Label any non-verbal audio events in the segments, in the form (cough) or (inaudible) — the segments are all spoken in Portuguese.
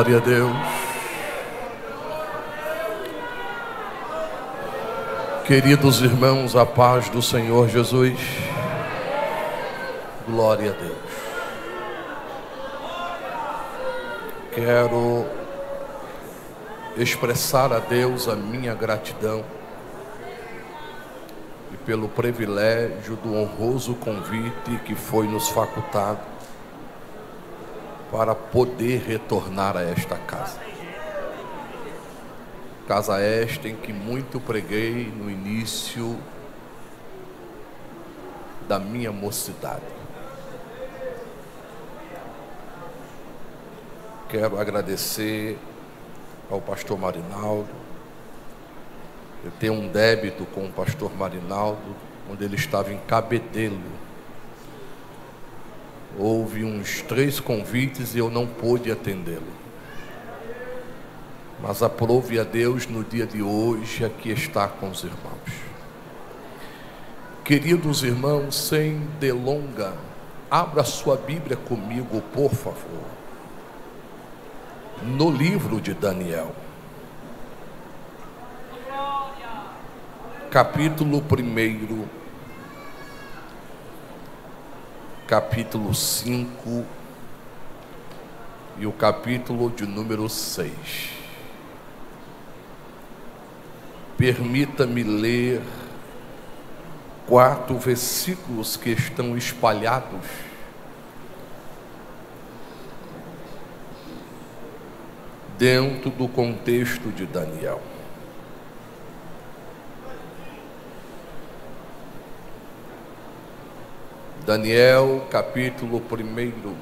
Glória a Deus. Queridos irmãos, a paz do Senhor Jesus. Glória a Deus. Quero expressar a Deus a minha gratidão e pelo privilégio do honroso convite que foi nos facultado para poder retornar a esta casa. Casa esta em que muito preguei no início da minha mocidade. Quero agradecer ao pastor Marinaldo. Eu tenho um débito com o pastor Marinaldo, onde ele estava em Cabedelo houve uns três convites e eu não pude atendê-lo. Mas aprove a Deus no dia de hoje aqui está com os irmãos. Queridos irmãos, sem delonga, abra sua Bíblia comigo, por favor. No livro de Daniel. Capítulo 1 capítulo 5 e o capítulo de número 6. Permita-me ler quatro versículos que estão espalhados dentro do contexto de Daniel. Daniel capítulo 1.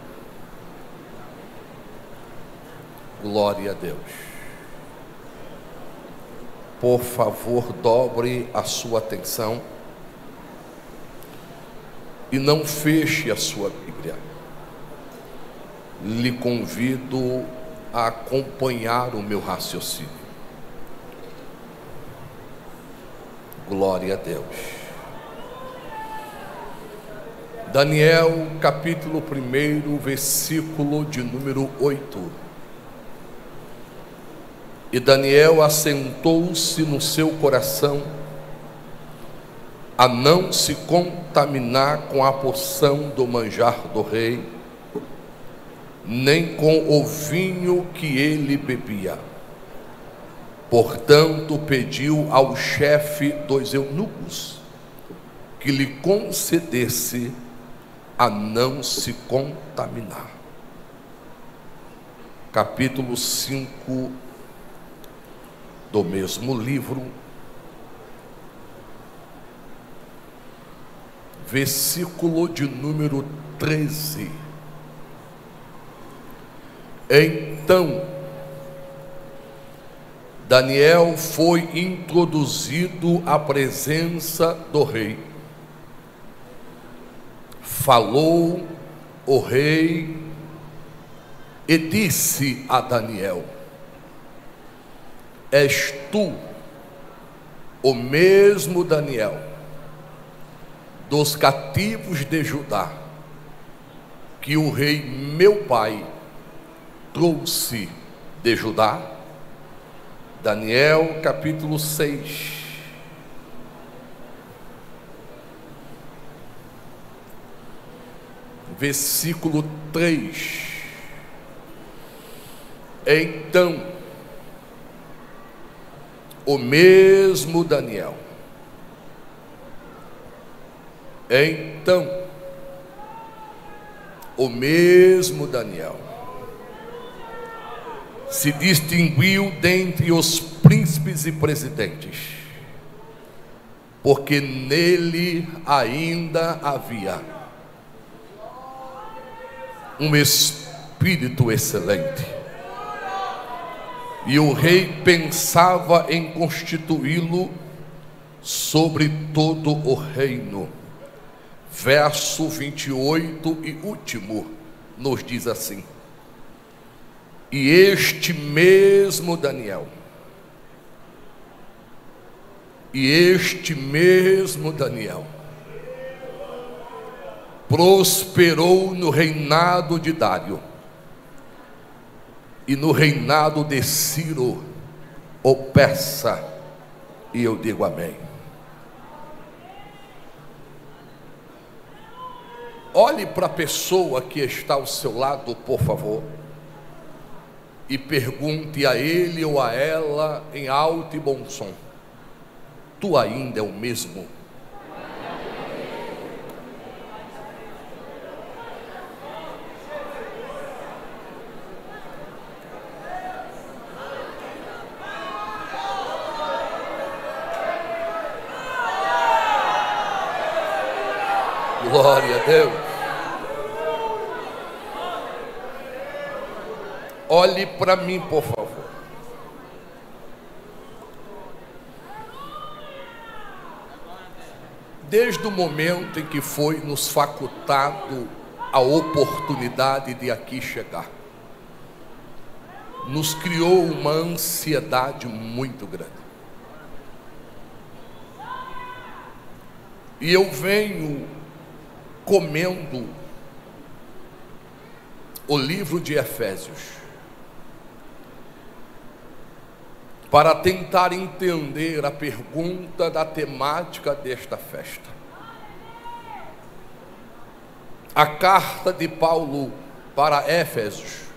Glória a Deus. Por favor, dobre a sua atenção e não feche a sua Bíblia. Lhe convido a acompanhar o meu raciocínio. Glória a Deus. Daniel capítulo 1, versículo de número 8. E Daniel assentou-se no seu coração a não se contaminar com a porção do manjar do rei, nem com o vinho que ele bebia. Portanto, pediu ao chefe dos eunucos que lhe concedesse a não se contaminar. Capítulo 5 do mesmo livro, versículo de número 13. Então, Daniel foi introduzido à presença do rei falou o rei e disse a Daniel: És tu o mesmo Daniel dos cativos de Judá que o rei meu pai trouxe de Judá? Daniel capítulo 6 versículo 3. Então, o mesmo Daniel, então, o mesmo Daniel, se distinguiu dentre os príncipes e presidentes, porque nele ainda havia um espírito excelente. E o rei pensava em constituí-lo sobre todo o reino. Verso 28 e último nos diz assim: E este mesmo Daniel, e este mesmo Daniel, prosperou no reinado de Dário. e no reinado de Ciro ou peça, e eu digo amém. Olhe para a pessoa que está ao seu lado, por favor, e pergunte a ele ou a ela em alto e bom som: Tu ainda é o mesmo? Glória a Deus. Olhe para mim, por favor. Desde o momento em que foi nos facultado a oportunidade de aqui chegar, nos criou uma ansiedade muito grande. E eu venho comendo o livro de Efésios para tentar entender a pergunta da temática desta festa. A carta de Paulo para Éfesos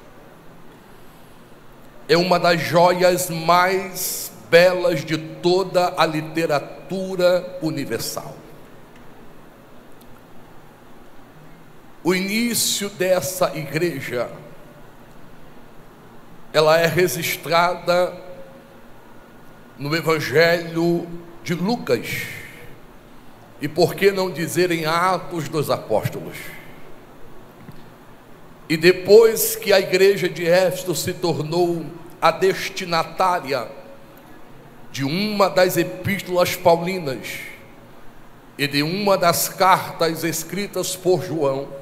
é uma das joias mais belas de toda a literatura universal. O início dessa igreja, ela é registrada no Evangelho de Lucas, e por que não dizer em Atos dos Apóstolos? E depois que a igreja de Éfeso se tornou a destinatária de uma das epístolas paulinas e de uma das cartas escritas por João,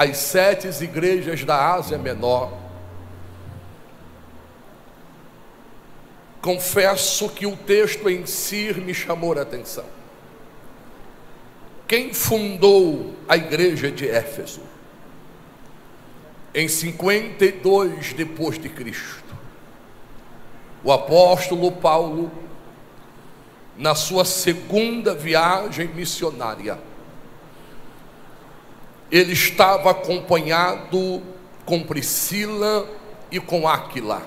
as sete igrejas da Ásia Menor. Confesso que o texto em si me chamou a atenção. Quem fundou a igreja de Éfeso? Em 52 depois de Cristo. O apóstolo Paulo, na sua segunda viagem missionária, ele estava acompanhado com Priscila e com Áquila.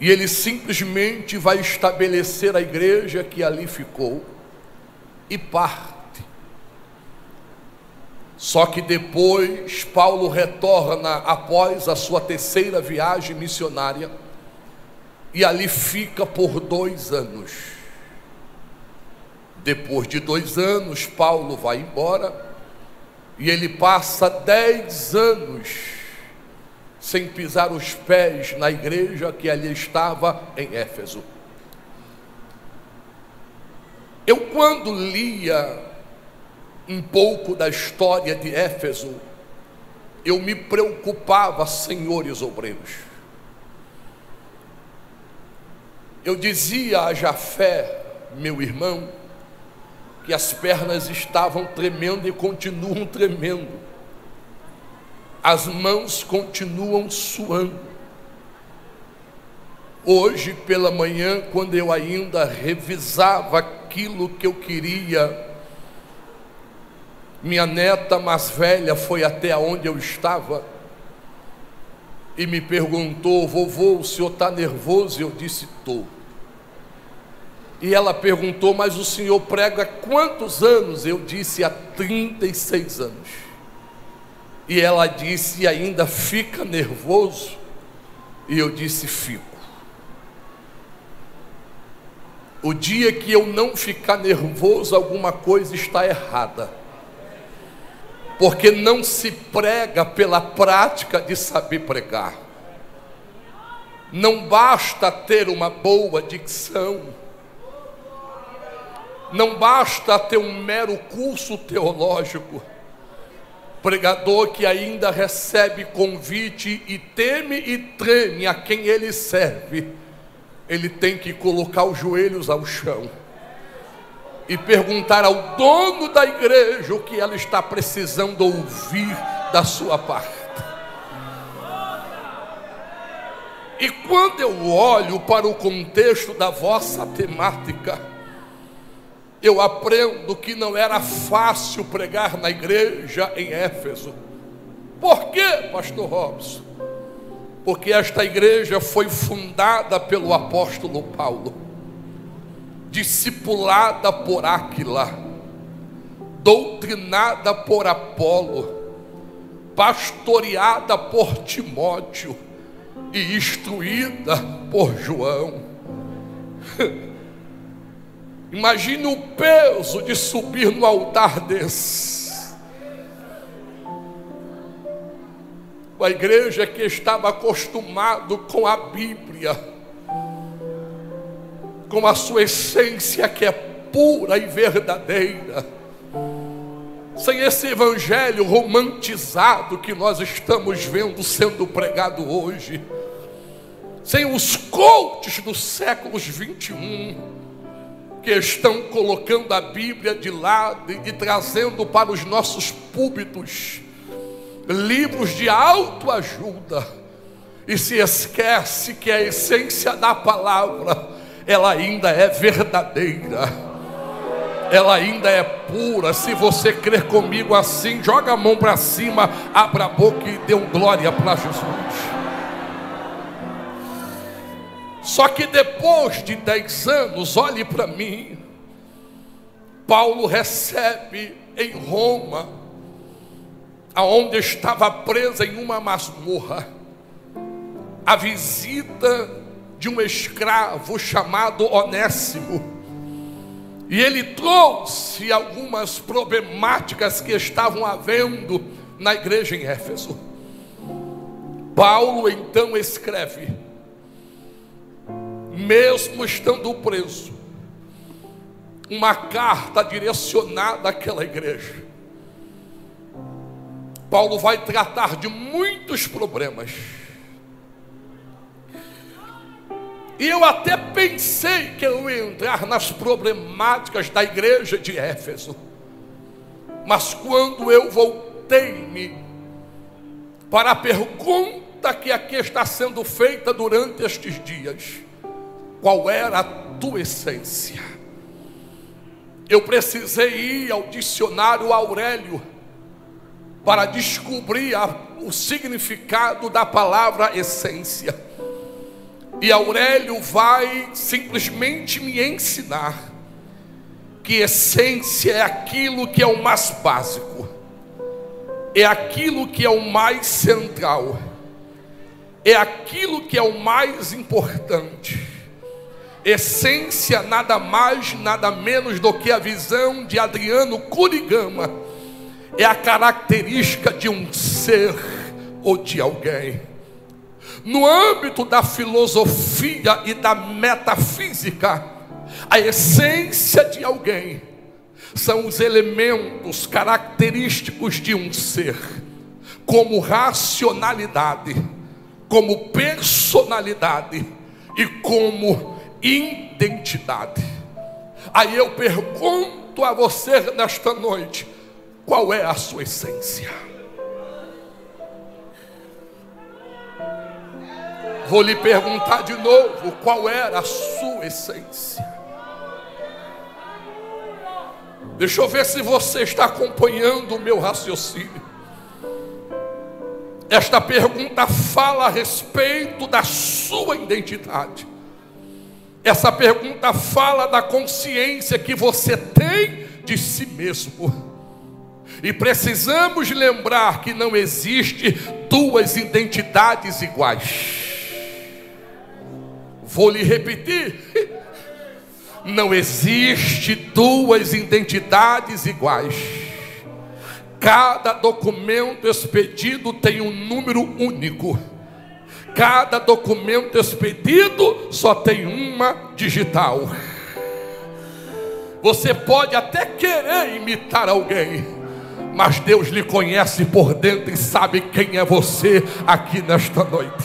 E ele simplesmente vai estabelecer a igreja que ali ficou e parte. Só que depois Paulo retorna após a sua terceira viagem missionária e ali fica por dois anos. Depois de dois anos, Paulo vai embora e ele passa dez anos sem pisar os pés na igreja que ali estava em Éfeso. Eu, quando lia um pouco da história de Éfeso, eu me preocupava, senhores obreiros. Eu dizia a Jafé, meu irmão, que as pernas estavam tremendo e continuam tremendo, as mãos continuam suando. Hoje pela manhã, quando eu ainda revisava aquilo que eu queria, minha neta mais velha foi até onde eu estava e me perguntou: Vovô, o senhor está nervoso? Eu disse: Estou. E ela perguntou: Mas o senhor prega há quantos anos? Eu disse: Há 36 anos. E ela disse: Ainda fica nervoso? E eu disse: Fico. O dia que eu não ficar nervoso, alguma coisa está errada. Porque não se prega pela prática de saber pregar. Não basta ter uma boa dicção não basta ter um mero curso teológico. Pregador que ainda recebe convite e teme e treme a quem ele serve, ele tem que colocar os joelhos ao chão e perguntar ao dono da igreja o que ela está precisando ouvir da sua parte. E quando eu olho para o contexto da vossa temática, eu aprendo que não era fácil pregar na igreja em Éfeso. Por quê, pastor Robson? Porque esta igreja foi fundada pelo apóstolo Paulo, discipulada por Áquila, doutrinada por Apolo, pastoreada por Timóteo e instruída por João. (laughs) Imagine o peso de subir no altar desse. A igreja que estava acostumado com a Bíblia, com a sua essência que é pura e verdadeira, sem esse evangelho romantizado que nós estamos vendo sendo pregado hoje, sem os coaches dos séculos 21, que estão colocando a Bíblia de lado e trazendo para os nossos púlpitos livros de autoajuda e se esquece que a essência da palavra ela ainda é verdadeira. Ela ainda é pura. Se você crer comigo assim, joga a mão para cima, abra a boca e dê um glória para Jesus. Só que depois de dez anos, olhe para mim, Paulo recebe em Roma, aonde estava presa em uma masmorra, a visita de um escravo chamado Onésimo. E ele trouxe algumas problemáticas que estavam havendo na igreja em Éfeso. Paulo então escreve: mesmo estando preso, uma carta direcionada àquela igreja. Paulo vai tratar de muitos problemas. E eu até pensei que eu ia entrar nas problemáticas da igreja de Éfeso. Mas quando eu voltei-me para a pergunta que aqui está sendo feita durante estes dias, qual era a tua essência. Eu precisei ir ao dicionário Aurélio para descobrir a, o significado da palavra essência. E Aurélio vai simplesmente me ensinar que essência é aquilo que é o mais básico, é aquilo que é o mais central, é aquilo que é o mais importante essência nada mais, nada menos do que a visão de Adriano Curigama, é a característica de um ser ou de alguém. No âmbito da filosofia e da metafísica, a essência de alguém são os elementos característicos de um ser, como racionalidade, como personalidade e como identidade. Aí eu pergunto a você nesta noite: qual é a sua essência? Vou lhe perguntar de novo: qual era a sua essência? Deixa eu ver se você está acompanhando o meu raciocínio. Esta pergunta fala a respeito da sua identidade. Essa pergunta fala da consciência que você tem de si mesmo. E precisamos lembrar que não existe duas identidades iguais. Vou lhe repetir. Não existe duas identidades iguais. Cada documento expedido tem um número único. Cada documento expedido só tem uma digital. Você pode até querer imitar alguém, mas Deus lhe conhece por dentro e sabe quem é você aqui nesta noite.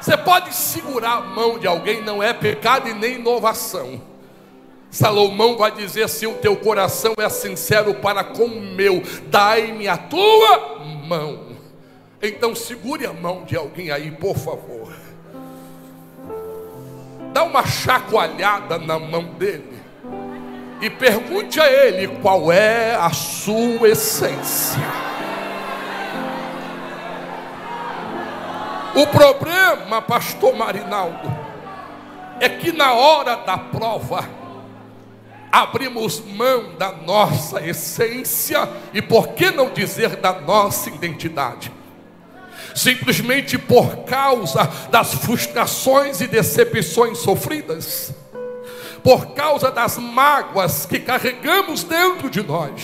Você pode segurar a mão de alguém, não é pecado e nem inovação. Salomão vai dizer: se o teu coração é sincero para com o meu, dai-me a tua mão. Então segure a mão de alguém aí, por favor. Dá uma chacoalhada na mão dele e pergunte a ele qual é a sua essência. O problema, pastor Marinaldo, é que na hora da prova, abrimos mão da nossa essência e, por que não dizer, da nossa identidade simplesmente por causa das frustrações e decepções sofridas, por causa das mágoas que carregamos dentro de nós,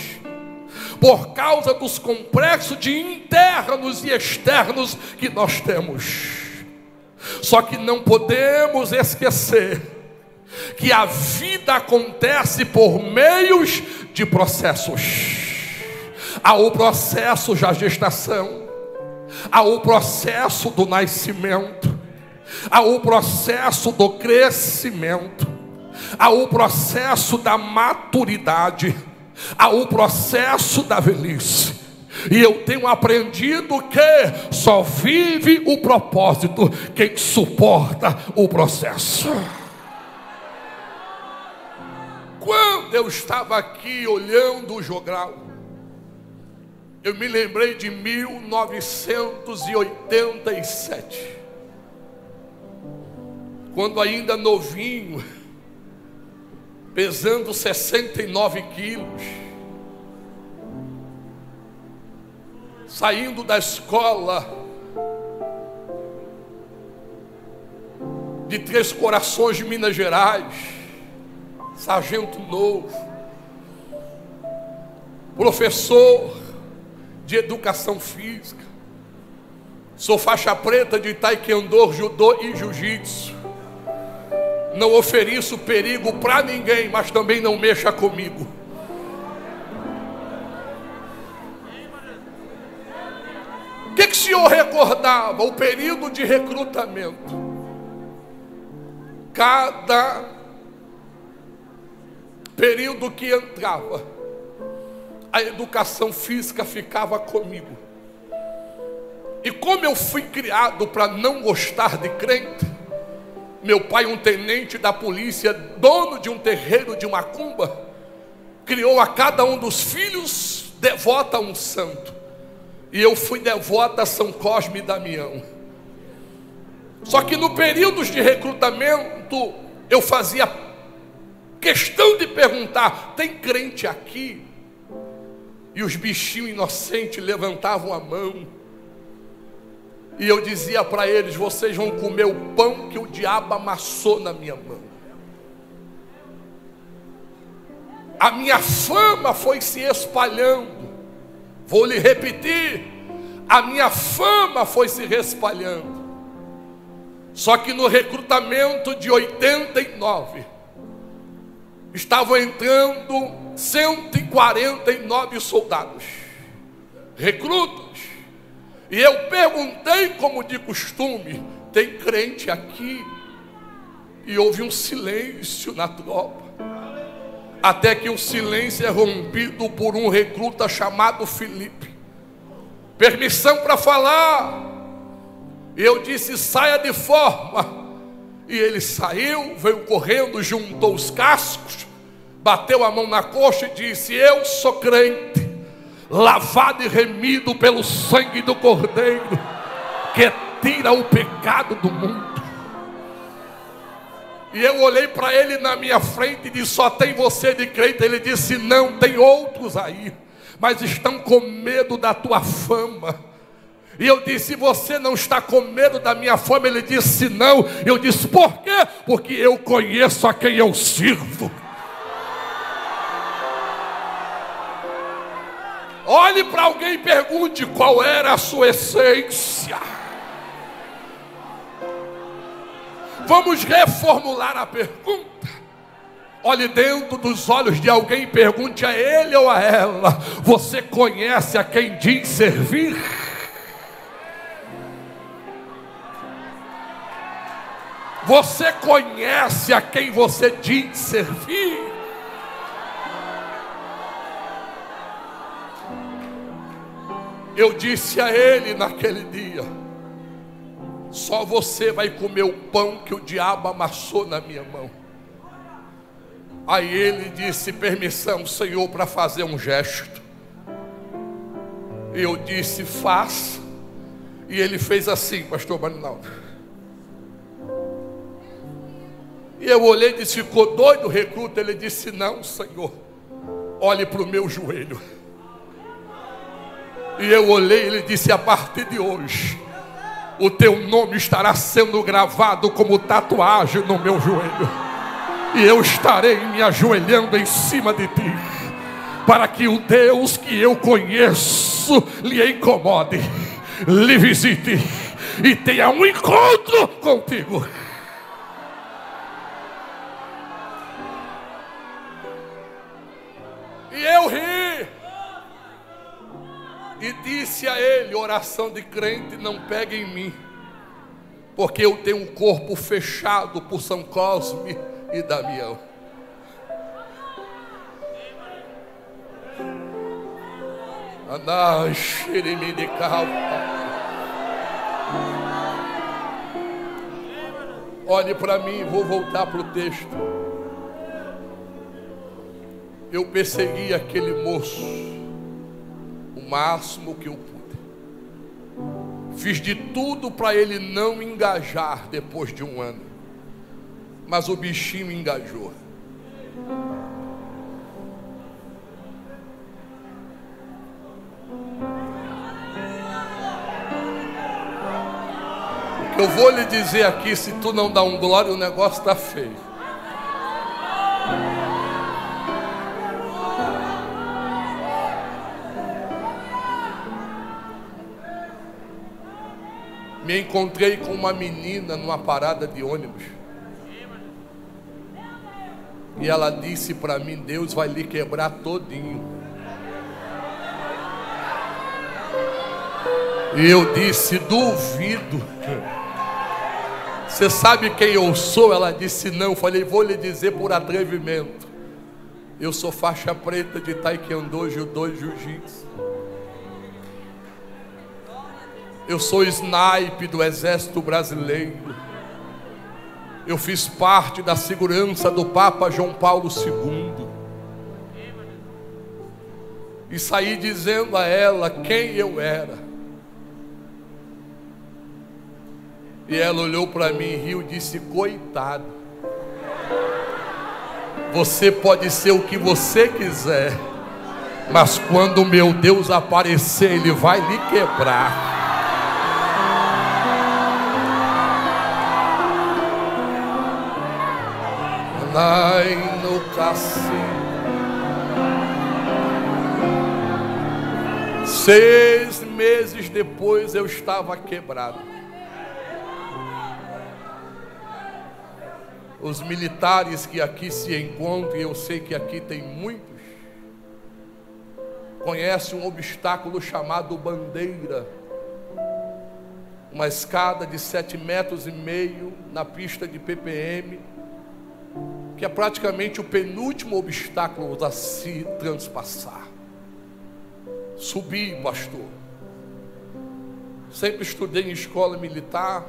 por causa dos complexos de internos e externos que nós temos. Só que não podemos esquecer que a vida acontece por meios de processos. Há o processo da gestação, há o processo do nascimento, há o processo do crescimento, há o processo da maturidade, há o processo da velhice. E eu tenho aprendido que só vive o propósito quem suporta o processo. Quando eu estava aqui olhando o jogral, eu me lembrei de 1987, quando ainda novinho, pesando 69 quilos, saindo da escola de Três Corações de Minas Gerais, sargento novo, professor, de educação física. Sou faixa preta de taekwondo, judô e jiu-jitsu. Não ofereço perigo para ninguém, mas também não mexa comigo. O que, que o senhor recordava? O período de recrutamento. Cada período que entrava, a educação física ficava comigo. E como eu fui criado para não gostar de crente, meu pai, um tenente da polícia, dono de um terreiro de macumba, criou a cada um dos filhos devota a um santo. E eu fui devota a São Cosme e Damião. Só que no período de recrutamento, eu fazia questão de perguntar: tem crente aqui? E os bichinhos inocentes levantavam a mão. E eu dizia para eles: vocês vão comer o pão que o diabo amassou na minha mão. A minha fama foi se espalhando. Vou lhe repetir: a minha fama foi se espalhando. Só que no recrutamento de 89, estavam entrando 149 soldados, recrutas. E eu perguntei, como de costume, tem crente aqui? E houve um silêncio na tropa. Até que o silêncio é rompido por um recruta chamado Felipe. Permissão para falar. E eu disse: saia de forma. E ele saiu, veio correndo, juntou os cascos bateu a mão na coxa e disse: Eu sou crente, lavado e remido pelo sangue do Cordeiro, que tira o pecado do mundo. E eu olhei para ele na minha frente e disse: Só tem você de crente. Ele disse: Não, tem outros aí, mas estão com medo da tua fama. E eu disse: Você não está com medo da minha fama? Ele disse: Não. Eu disse: Por quê? Porque eu conheço a quem eu sirvo. Olhe para alguém e pergunte qual era a sua essência. Vamos reformular a pergunta. Olhe dentro dos olhos de alguém e pergunte a ele ou a ela: Você conhece a quem diz servir? Você conhece a quem você diz servir? Eu disse a ele naquele dia: só você vai comer o pão que o diabo amassou na minha mão. Aí ele disse: permissão, Senhor, para fazer um gesto. Eu disse: faça. E ele fez assim, pastor Marinaldo. E eu olhei e disse: ficou doido o recruta? Ele disse: não, Senhor, olhe para o meu joelho. E eu olhei e ele disse: a partir de hoje, o teu nome estará sendo gravado como tatuagem no meu joelho. E eu estarei me ajoelhando em cima de ti, para que o Deus que eu conheço lhe incomode, lhe visite e tenha um encontro contigo. E eu ri. E disse a ele: oração de crente não pega em mim, porque eu tenho um corpo fechado por São Cosme e Damião. Olhe para mim, vou voltar para o texto. Eu persegui aquele moço máximo que eu pude. Fiz de tudo para ele não engajar depois de um ano. Mas o bichinho engajou. Eu vou lhe dizer aqui, se tu não dá um glória, o negócio está feio. Me encontrei com uma menina numa parada de ônibus. E ela disse para mim: Deus vai lhe quebrar todinho. E eu disse: Duvido. Você sabe quem eu sou? Ela disse: Não. Eu falei: Vou lhe dizer por atrevimento. Eu sou faixa preta de Taekwondo, Judô e Jiu-Jitsu. Eu sou snipe do exército brasileiro. Eu fiz parte da segurança do Papa João Paulo II. E saí dizendo a ela quem eu era. E ela olhou para mim e riu e disse: Coitado, você pode ser o que você quiser, mas quando meu Deus aparecer, Ele vai lhe quebrar. Andai no cassino. Seis meses depois eu estava quebrado. Os militares que aqui se encontram, e eu sei que aqui tem muitos, conhecem um obstáculo chamado bandeira. Uma escada de sete metros e meio na pista de PPM que é praticamente o penúltimo obstáculo a se transpassar. Subir, pastor. Sempre estudei em escola militar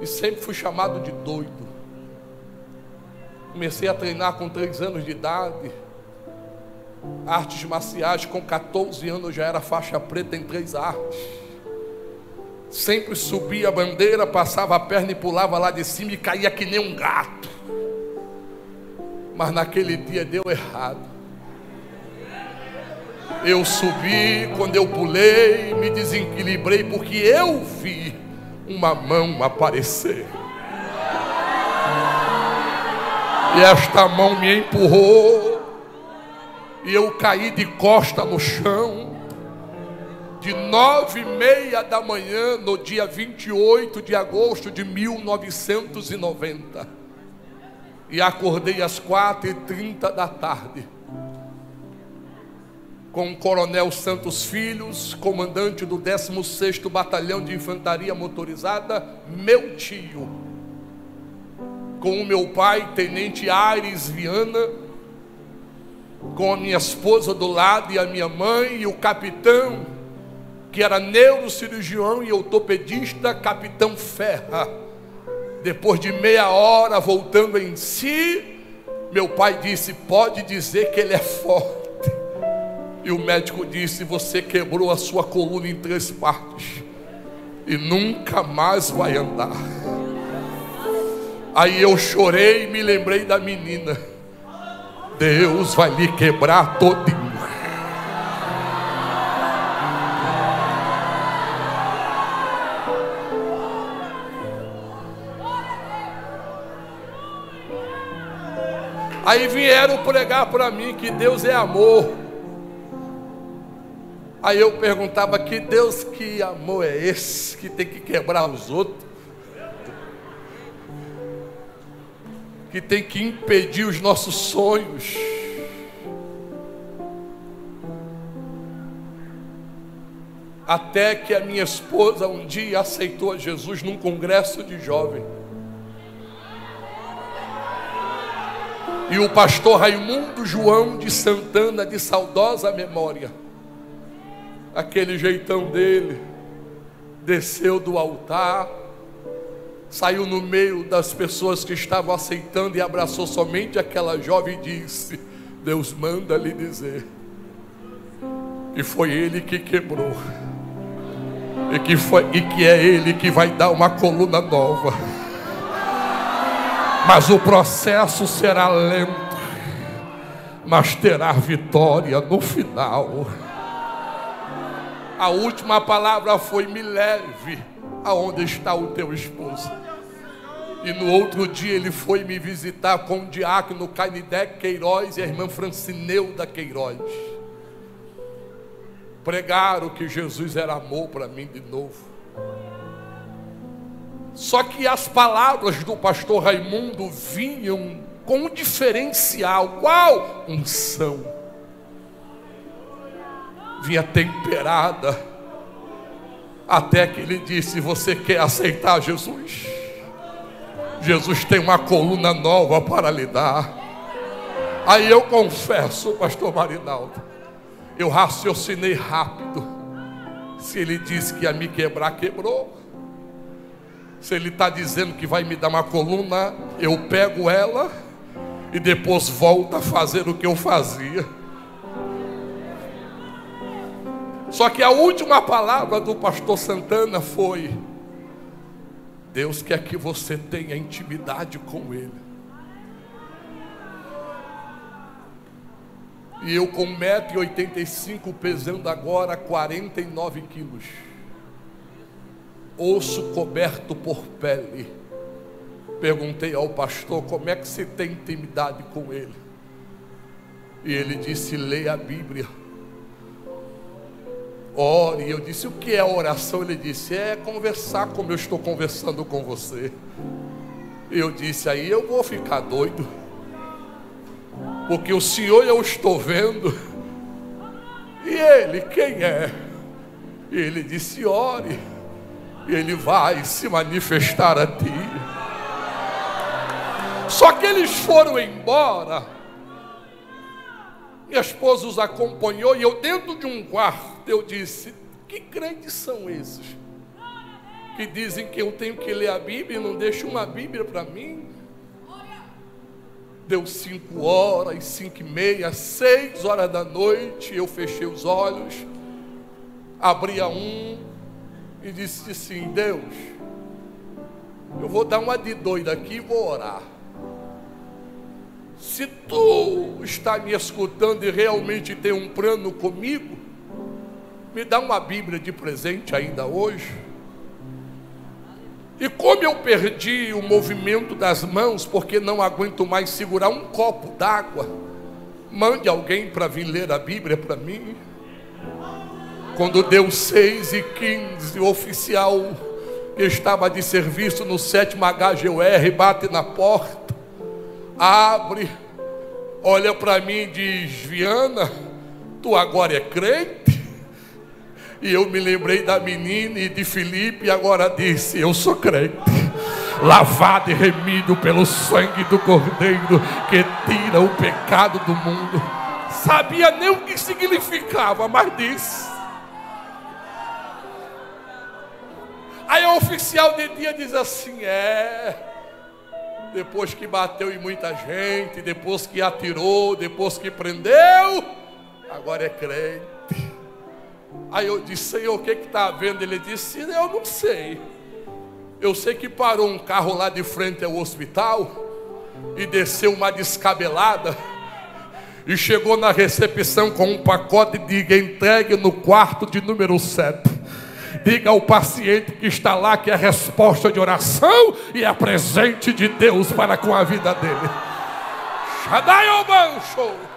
e sempre fui chamado de doido. Comecei a treinar com três anos de idade. Artes marciais, com 14 anos já era faixa preta em três artes. Sempre subia a bandeira, passava a perna e pulava lá de cima e caía que nem um gato. Mas naquele dia deu errado. Eu subi, quando eu pulei, me desequilibrei, porque eu vi uma mão aparecer. E esta mão me empurrou, e eu caí de costa no chão. De nove e meia da manhã, no dia 28 de agosto de 1990 e acordei às quatro e trinta da tarde. Com o coronel Santos Filhos, comandante do 16º Batalhão de Infantaria Motorizada, meu tio, com o meu pai, Tenente Aires Viana, com a minha esposa do lado e a minha mãe e o capitão que era neurocirurgião e ortopedista, capitão Ferra. Depois de meia hora voltando em si, meu pai disse: Pode dizer que ele é forte. E o médico disse: Você quebrou a sua coluna em três partes e nunca mais vai andar. Aí eu chorei e me lembrei da menina. Deus vai lhe quebrar todinho. Aí vieram pregar para mim que Deus é amor. Aí eu perguntava: que Deus, que amor é esse que tem que quebrar os outros? Que tem que impedir os nossos sonhos? Até que a minha esposa um dia aceitou a Jesus num congresso de jovens. E o pastor Raimundo João de Santana, de saudosa memória, aquele jeitão dele, desceu do altar, saiu no meio das pessoas que estavam aceitando e abraçou somente aquela jovem e disse: Deus manda lhe dizer. E foi ele que quebrou. E que, foi, e que é ele que vai dar uma coluna nova. Mas o processo será lento, mas terá vitória no final. A última palavra foi: me leve aonde está o teu esposo. E no outro dia ele foi me visitar com o diácono Canidec Queiroz e a irmã Francineuda Queiroz. Pregaram que Jesus era amor para mim de novo. Só que as palavras do pastor Raimundo vinham com um diferencial. Qual? Unção. Vinha temperada. Até que ele disse: Você quer aceitar Jesus? Jesus tem uma coluna nova para lhe dar. Aí eu confesso, pastor Marinaldo, eu raciocinei rápido. Se ele disse que ia me quebrar, quebrou. Se ele está dizendo que vai me dar uma coluna, eu pego ela e depois volto a fazer o que eu fazia. Só que a última palavra do pastor Santana foi: Deus quer que você tenha intimidade com Ele. E eu com 1,85m pesando agora 49 quilos osso coberto por pele. Perguntei ao pastor como é que se tem intimidade com ele. E ele disse: leia a Bíblia. Ore. Eu disse: o que é oração? Ele disse: é conversar como eu estou conversando com você. Eu disse: aí eu vou ficar doido. Porque o Senhor eu estou vendo. E ele, quem é? E ele disse: ore ele vai se manifestar a ti. Só que eles foram embora. Minha esposa os acompanhou e eu dentro de um quarto eu disse: "Que crentes são esses que dizem que eu tenho que ler a Bíblia e não deixam uma Bíblia para mim?" Deu cinco horas, cinco e meia, seis horas da noite, eu fechei os olhos, abria um, e disse assim: Deus, eu vou dar uma de doida aqui e vou orar. Se tu está me escutando e realmente tem um plano comigo, me dá uma Bíblia de presente ainda hoje. E como eu perdi o movimento das mãos, porque não aguento mais segurar um copo d'água, mande alguém para vir ler a Bíblia para mim. Quando deu seis e quinze, o oficial que estava de serviço no sétimo HGUR bate na porta, abre, olha para mim e diz: Viana, tu agora é crente? E eu me lembrei da menina e de Felipe, e agora disse: Eu sou crente, lavado e remido pelo sangue do Cordeiro que tira o pecado do mundo. Sabia nem o que significava, mas disse: Aí o oficial de dia diz assim: é. Depois que bateu em muita gente, depois que atirou, depois que prendeu, agora é crente. Aí eu disse: Senhor, o que está havendo? Ele disse: Eu não sei. Eu sei que parou um carro lá de frente ao hospital e desceu uma descabelada e chegou na recepção com um pacote de entregue no quarto de número 7. Diga ao paciente que está lá que é resposta de oração e é presente de Deus para com a vida dele. Shaddai Obancho.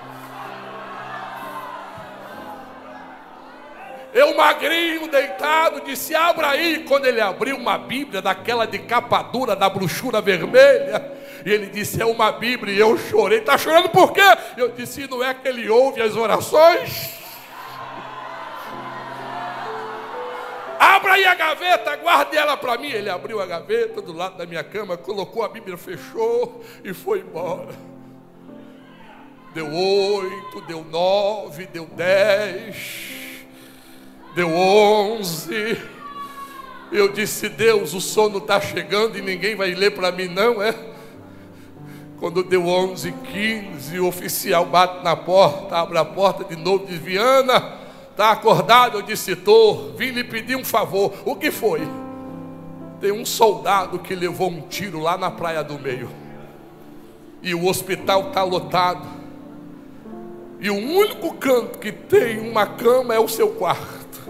Eu magrinho, deitado, disse: Abra aí. Quando ele abriu uma Bíblia daquela de capa dura, da brochura vermelha, e ele disse: É uma Bíblia. E eu chorei. Está chorando por quê? Eu disse: Não é que ele ouve as orações? Abra aí a gaveta, guarde ela para mim. Ele abriu a gaveta do lado da minha cama, colocou a Bíblia, fechou e foi embora. Deu oito, deu nove, deu dez deu onze. Eu disse, Deus, o sono está chegando e ninguém vai ler para mim, não é? Quando deu onze, quinze, o oficial bate na porta, abre a porta de novo, diz, Viana, está acordado? Eu disse, estou, vim lhe pedir um favor. O que foi? Tem um soldado que levou um tiro lá na praia do meio. E o hospital está lotado. E o único canto que tem uma cama é o seu quarto.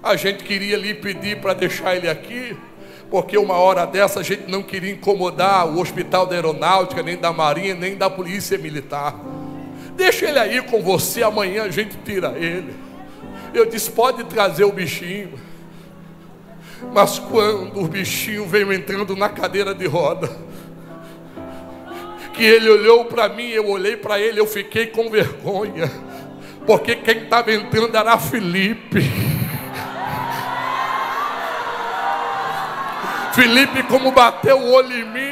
A gente queria lhe pedir para deixar ele aqui, porque uma hora dessa a gente não queria incomodar o hospital da aeronáutica, nem da marinha, nem da polícia militar. Deixa ele aí com você, amanhã a gente tira ele. Eu disse: pode trazer o bichinho. Mas quando o bichinho veio entrando na cadeira de roda, que ele olhou para mim, eu olhei para ele, eu fiquei com vergonha, porque quem estava entrando era Felipe. Felipe, como bateu o olho em mim,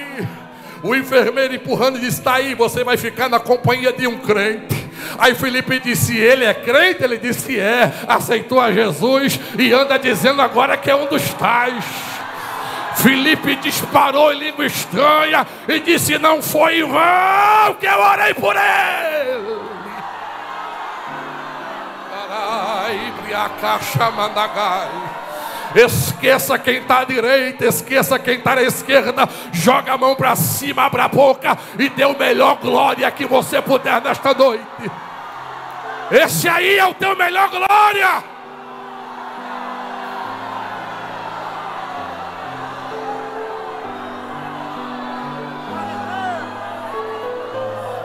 o enfermeiro empurrando disse: Está aí, você vai ficar na companhia de um crente. Aí Felipe disse: Ele é crente? Ele disse: É, aceitou a Jesus e anda dizendo agora que é um dos tais. Felipe disparou em língua estranha e disse: Não foi em vão que eu orei por ele. Carai. Esqueça quem está à direita, esqueça quem está à esquerda. Joga a mão para cima, abra a boca e dê o melhor glória que você puder nesta noite. Esse aí é o teu melhor glória.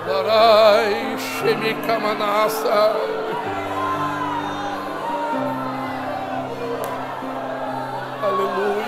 Larai, Shemikamanasa.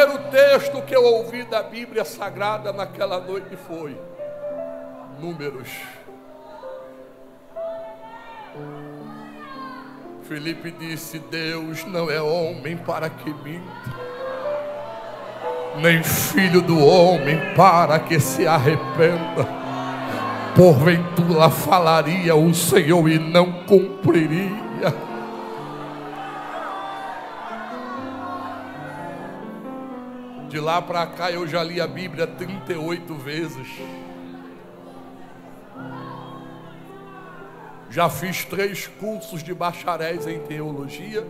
Primeiro texto que eu ouvi da Bíblia Sagrada naquela noite foi Números. Felipe disse: Deus não é homem para que minta, nem filho do homem para que se arrependa. Porventura falaria o Senhor e não cumpriria. De lá para cá eu já li a Bíblia 38 vezes. Já fiz três cursos de bacharéis em teologia,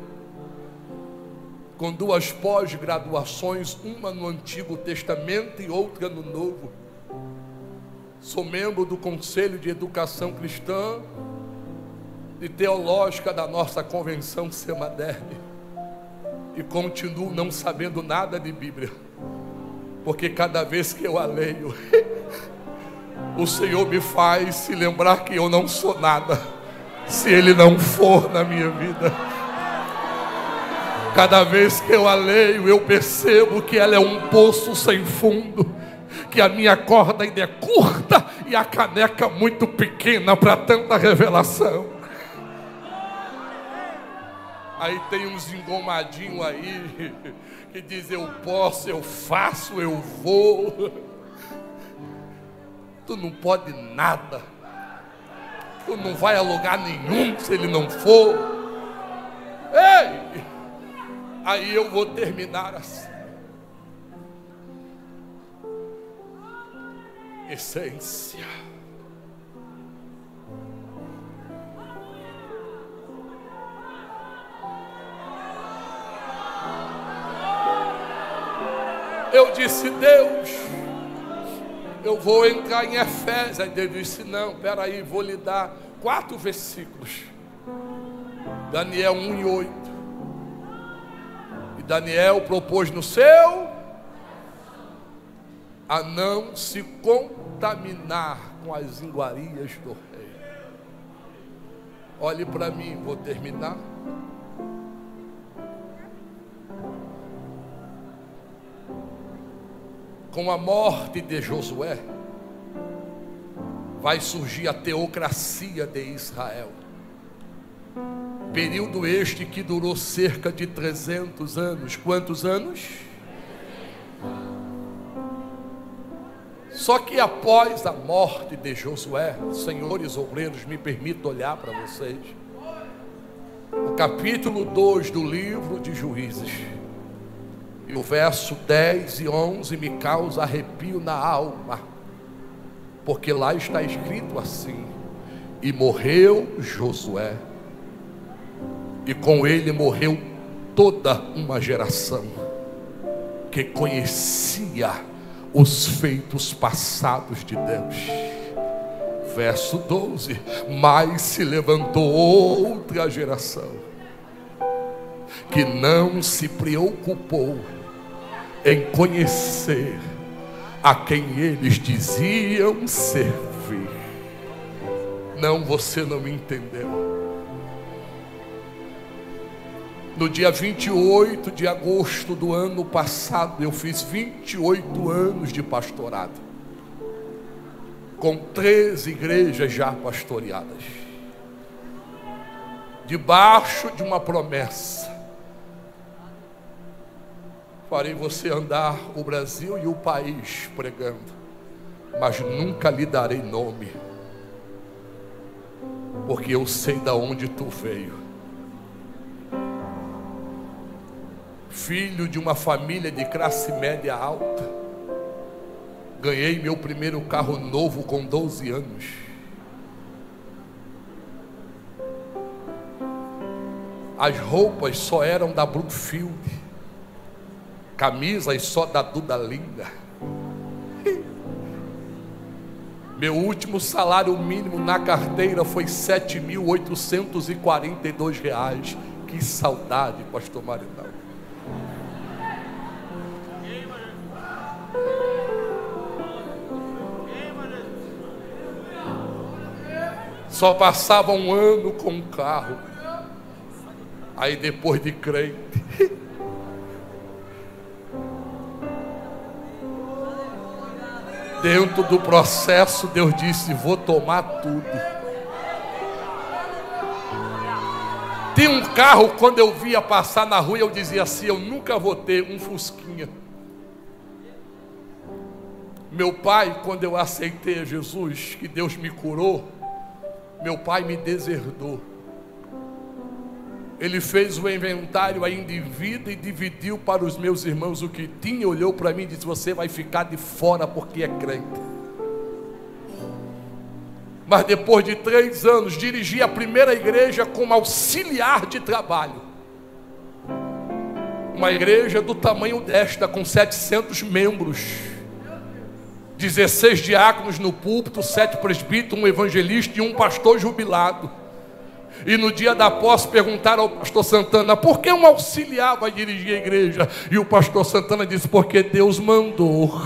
com duas pós-graduações, uma no Antigo Testamento e outra no Novo. Sou membro do Conselho de Educação Cristã e Teológica da nossa convenção Semaderne e continuo não sabendo nada de Bíblia porque cada vez que eu a leio, (laughs) o Senhor me faz se lembrar que eu não sou nada, se Ele não for na minha vida. Cada vez que eu a leio, eu percebo que ela é um poço sem fundo, que a minha corda ainda é curta e a caneca muito pequena para tanta revelação. Aí tem uns engomadinhos aí que diz eu posso, eu faço, eu vou. Tu não pode nada. Tu não vai a lugar nenhum se ele não for. Ei! Aí eu vou terminar assim. Essência. Eu disse, Deus, eu vou entrar em Efésios. Aí Deus disse, não, peraí, vou lhe dar quatro versículos. Daniel 1 e 8. E Daniel propôs no seu a não se contaminar com as iguarias do rei. Olhe para mim, vou terminar. Com a morte de Josué, vai surgir a teocracia de Israel. Período este que durou cerca de 300 anos. Quantos anos? Só que após a morte de Josué, senhores obreiros, me permito olhar para vocês. O capítulo 2 do livro de Juízes e o verso 10 e 11 me causa arrepio na alma, porque lá está escrito assim: E morreu Josué, e com ele morreu toda uma geração que conhecia os feitos passados de Deus. Verso 12: Mas se levantou outra geração que não se preocupou em conhecer a quem eles diziam servir. Não, você não me entendeu. No dia 28 de agosto do ano passado, eu fiz 28 anos de pastorado, com 13 igrejas já pastoreadas, debaixo de uma promessa farei você andar o Brasil e o país pregando, mas nunca lhe darei nome, porque eu sei da onde tu veio. Filho de uma família de classe média alta, ganhei meu primeiro carro novo com 12 anos. As roupas só eram da Brookfield camisas só da Duda Linda. Meu último salário mínimo na carteira foi 7.842 reais. Que saudade, pastor Marinão. Só passava um ano com o carro. Aí depois de crente. (laughs) Dentro do processo, Deus disse: Vou tomar tudo. Tem um carro, quando eu via passar na rua, eu dizia assim: Eu nunca vou ter um Fusquinha. Meu pai, quando eu aceitei Jesus, que Deus me curou, meu pai me deserdou. Ele fez o inventário ainda em vida e dividiu para os meus irmãos o que tinha, olhou para mim e disse: Você vai ficar de fora porque é crente. Mas depois de três anos, dirigi a primeira igreja como auxiliar de trabalho. Uma igreja do tamanho desta, com 700 membros. 16 diáconos no púlpito, sete presbíteros, um evangelista e um pastor jubilado. E no dia da posse perguntaram ao pastor Santana: por que um auxiliar vai dirigir a igreja? E o pastor Santana disse: porque Deus mandou.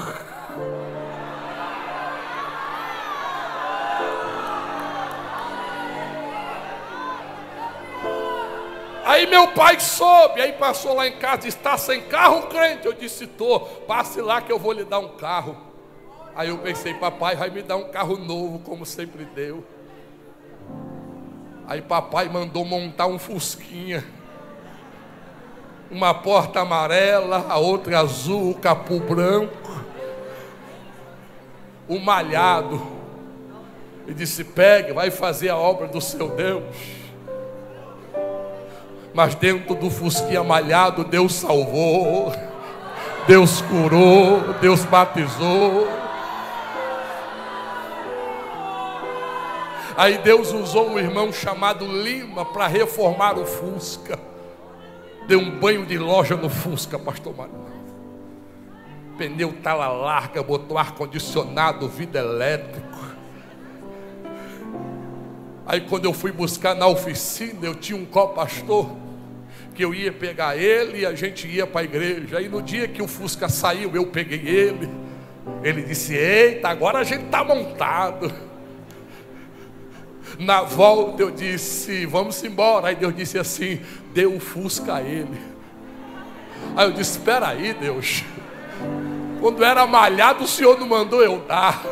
Aí meu pai soube. Aí passou lá em casa, está sem carro, crente? Eu disse, estou. Passe lá que eu vou lhe dar um carro. Aí eu pensei, papai vai me dar um carro novo, como sempre deu. Aí papai mandou montar um fusquinha. Uma porta amarela, a outra azul, o capu branco. O malhado. E disse: pegue, vai fazer a obra do seu Deus. Mas dentro do fusquinha malhado, Deus salvou, Deus curou, Deus batizou. Aí Deus usou um irmão chamado Lima para reformar o Fusca. Deu um banho de loja no Fusca, pastor Mário. Pneu tala larga, botou ar-condicionado, vidro elétrico. Aí quando eu fui buscar na oficina, eu tinha um co-pastor que eu ia pegar ele e a gente ia para a igreja. Aí no dia que o Fusca saiu, eu peguei ele. Ele disse: Eita, agora a gente está montado. Na volta eu disse: Vamos embora. Aí Deus disse assim: Deu o Fusca a ele. Aí eu disse: Espera aí, Deus. Quando era malhado, o Senhor não mandou eu dar.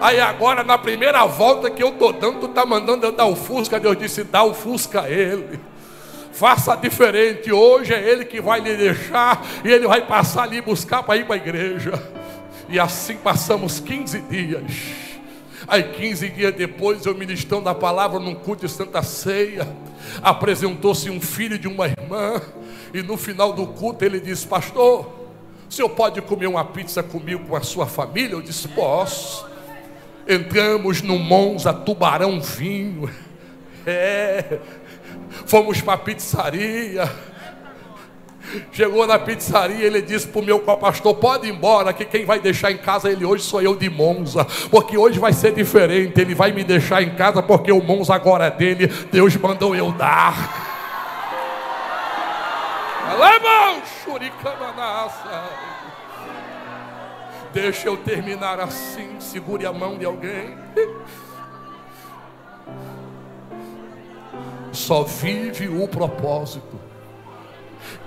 Aí agora, na primeira volta que eu estou dando, tu está mandando eu dar o Fusca. Deus disse: Dá o Fusca a ele. Faça diferente. Hoje é ele que vai lhe deixar. E ele vai passar ali buscar para ir para a igreja. E assim passamos 15 dias. Aí 15 dias depois, eu ministrando a palavra num culto de Santa Ceia, apresentou-se um filho de uma irmã, e no final do culto ele disse: Pastor, o senhor pode comer uma pizza comigo com a sua família? Eu disse: Posso. Entramos no Monza Tubarão Vinho, é, fomos para a pizzaria Chegou na pizzaria, ele disse para o meu pastor: pode ir embora, que quem vai deixar em casa ele hoje sou eu de Monza, porque hoje vai ser diferente. Ele vai me deixar em casa porque o Monza agora é dele. Deus mandou eu dar. Deixa eu terminar assim. Segure a mão de alguém. Só vive o propósito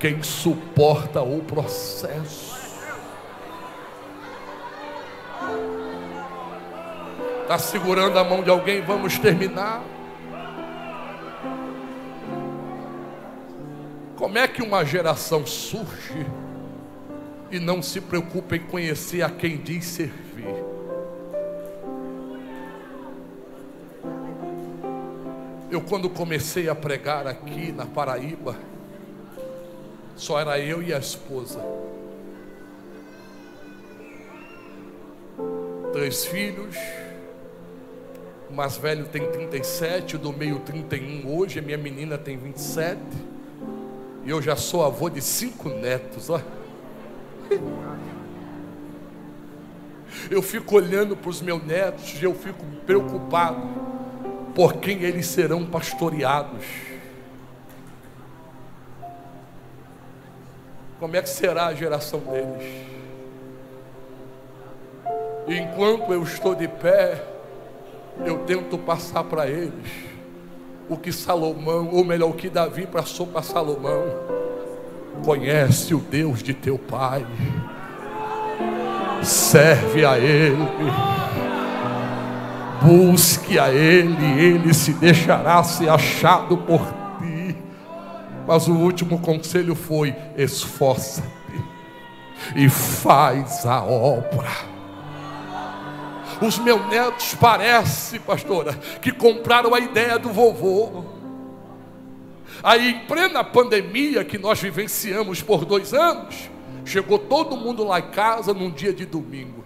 quem suporta o processo. Está segurando a mão de alguém, vamos terminar. Como é que uma geração surge e não se preocupa em conhecer a quem diz servir? Eu, quando comecei a pregar aqui na Paraíba, só era eu e a esposa. Três filhos. O mais velho tem 37, o do meio 31 hoje, a minha menina tem 27. E eu já sou avô de cinco netos, ó. Eu fico olhando para os meus netos e eu fico preocupado por quem eles serão pastoreados. Como é que será a geração deles? Enquanto eu estou de pé, eu tento passar para eles o que Salomão, ou melhor, o que Davi passou para Salomão. Conhece o Deus de teu pai, serve a Ele, busque a Ele, Ele se deixará ser achado por mas o último conselho foi: esforça-te e faz a obra. Os meus netos parece, pastora, que compraram a ideia do vovô. Aí, em plena pandemia que nós vivenciamos por dois anos, chegou todo mundo lá em casa num dia de domingo.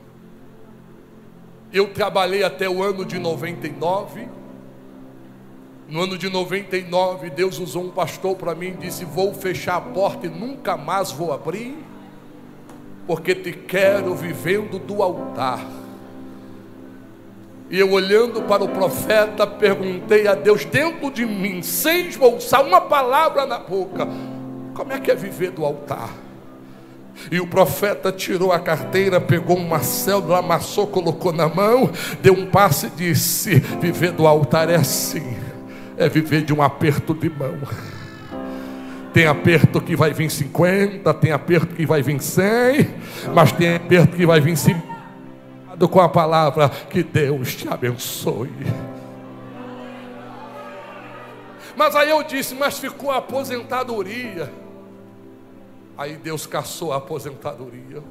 Eu trabalhei até o ano de 99 no ano de 99, Deus usou um pastor para mim e disse: Vou fechar a porta e nunca mais vou abrir, porque te quero vivendo do altar. E eu olhando para o profeta, perguntei a Deus dentro de mim, sem esboçar uma palavra na boca: Como é que é viver do altar? E o profeta tirou a carteira, pegou uma célula, amassou, colocou na mão, deu um passo e disse: Viver do altar é assim é viver de um aperto de mão. Tem aperto que vai vir 50, tem aperto que vai vir 100, mas tem aperto que vai vir 50 com a palavra que Deus te abençoe. Mas aí eu disse, mas ficou a aposentadoria. Aí Deus caçou a aposentadoria.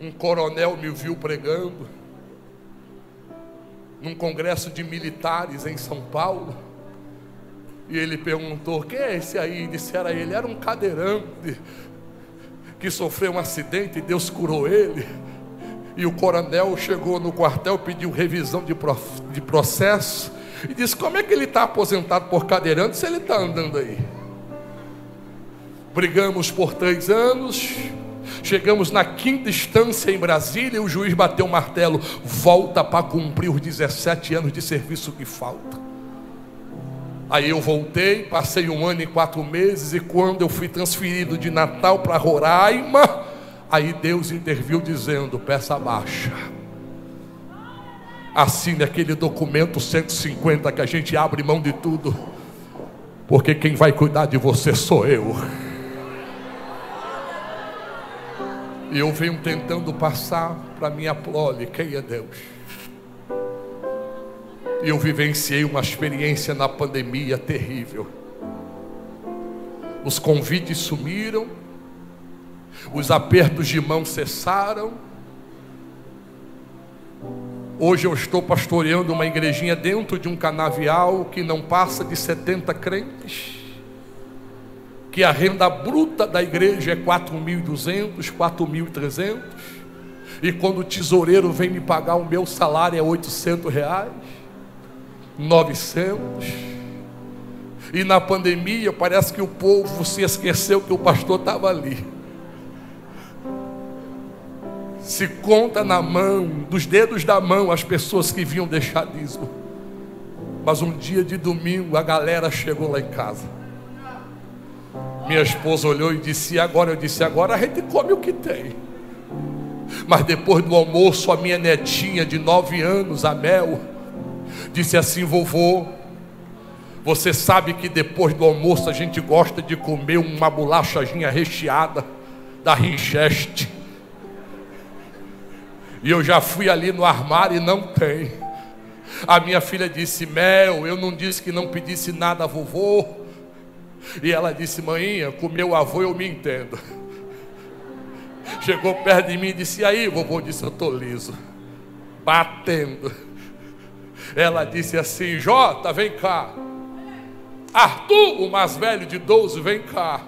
Um coronel me viu pregando num congresso de militares em São Paulo. E ele perguntou: Quem é esse aí? E disseram ele: Era um cadeirante que sofreu um acidente e Deus curou ele. E o coronel chegou no quartel, pediu revisão de, de processo e disse: Como é que ele está aposentado por cadeirante se ele está andando aí? Brigamos por três anos, chegamos na quinta instância em Brasília e o juiz bateu o martelo: volta para cumprir os 17 anos de serviço que falta. Aí eu voltei, passei um ano e quatro meses, e quando eu fui transferido de Natal para Roraima, aí Deus interviu dizendo: peça baixa. Assine aquele documento 150 que a gente abre mão de tudo, porque quem vai cuidar de você sou eu. E eu venho tentando passar para minha prole, quem é Deus? E eu vivenciei uma experiência na pandemia terrível. Os convites sumiram, os apertos de mão cessaram. Hoje eu estou pastoreando uma igrejinha dentro de um canavial que não passa de 70 crentes, que a renda bruta da igreja é 4.200, 4.300, e quando o tesoureiro vem me pagar o meu salário é 800 reais. 900. E na pandemia parece que o povo se esqueceu que o pastor estava ali. Se conta na mão, dos dedos da mão, as pessoas que vinham deixar dízimo. Mas um dia de domingo a galera chegou lá em casa. Minha esposa olhou e disse: Agora eu disse: Agora a gente come o que tem. Mas depois do almoço, a minha netinha de nove anos, a Mel, disse assim: Vovô, você sabe que depois do almoço a gente gosta de comer uma bolachadinha recheada da Ringeste. E eu já fui ali no armário e não tem. A minha filha disse: Mel, eu não disse que não pedisse nada vovô. E ela disse: Mãinha, com meu avô eu me entendo. Chegou perto de mim e disse: E aí, vovô? Disse: Eu estou liso, batendo. Ela disse assim: Jota, vem cá. Arthur, o mais velho de 12, vem cá.